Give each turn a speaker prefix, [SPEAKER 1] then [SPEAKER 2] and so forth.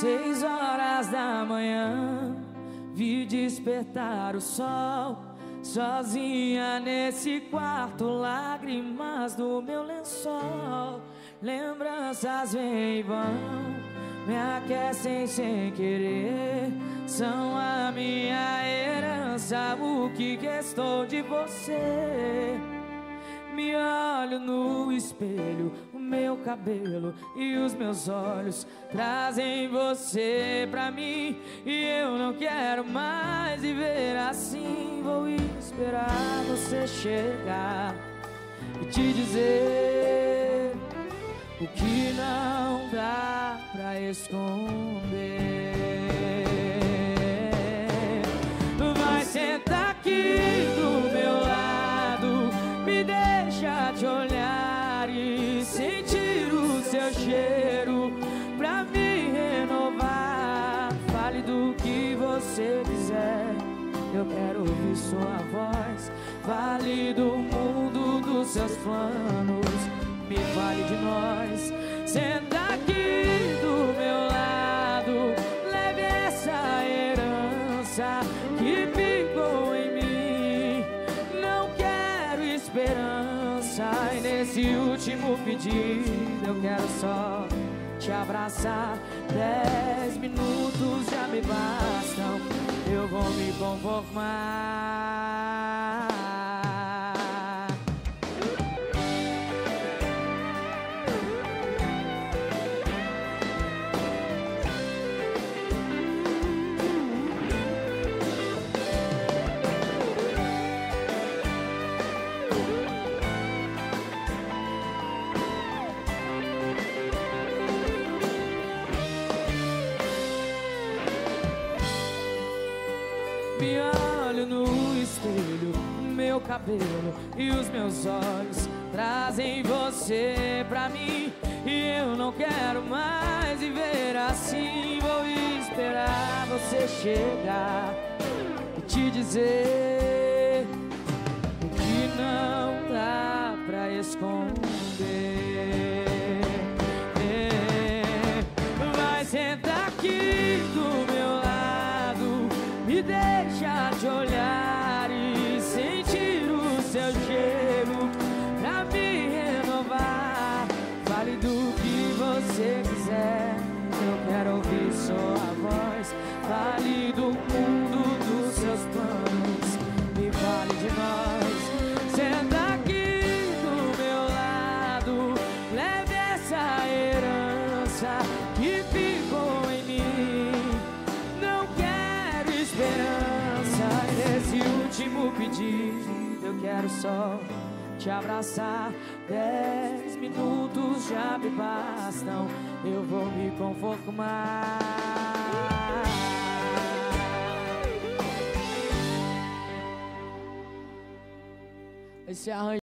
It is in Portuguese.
[SPEAKER 1] Seis horas da manhã, vi despertar o sol. Sozinha nesse quarto, lágrimas do meu lençol. Lembranças vêm e vão, me aquecem sem querer. São a minha herança, o que restou de você. Me olho no espelho, o meu cabelo e os meus olhos trazem você pra mim. E eu não quero mais viver assim. Vou esperar você chegar e te dizer o que não dá pra esconder. Fale do que você quiser, eu quero ouvir sua voz. Fale do mundo dos seus planos, me fale de nós. Senta aqui do meu lado, leve essa herança que ficou em mim. Não quero esperança e nesse último pedido eu quero só te abraçar. Dez minutos já me bastam, eu vou me conformar. Me olho no espelho, meu cabelo e os meus olhos trazem você pra mim. E eu não quero mais viver assim. Vou esperar você chegar e te dizer o que não dá pra esconder. Vai sentar essa herança que ficou em mim. Não quero esperança nesse último pedido. Eu quero só te abraçar. Dez minutos já me bastam. Eu vou me conformar. Esse arranjo.